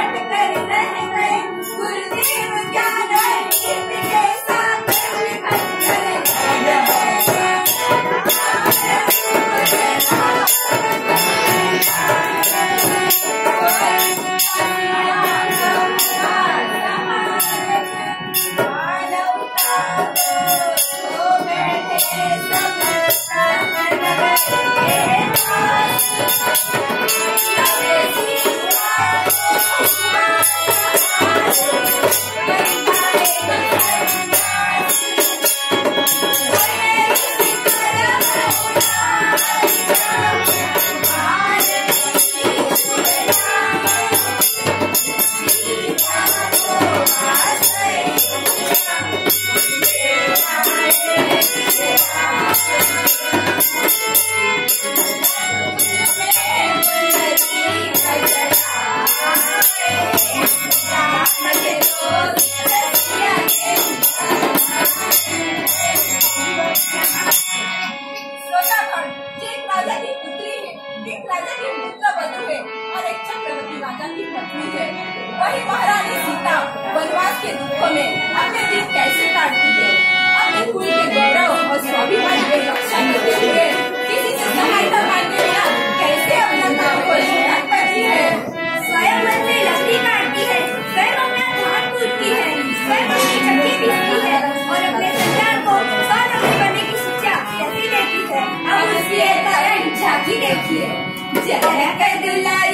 perfect that is anything. Wouldn't God. वही महारानी सीता वनवास के दुखों में अपने दिन कैसे काटती है अपने कुल के गौरव और स्वाभिमान की रक्षा करते हुए किसी से सहायता मांगे बिना कैसे अपना काम को स्मरण करती है स्वयं में लकड़ी काटती है स्वयं अपना धान है स्वयं अपनी चक्की पीसती है, और अपने संतान को बनने की शिक्षा कैसे देती है? अब उसकी देखिए। कर बस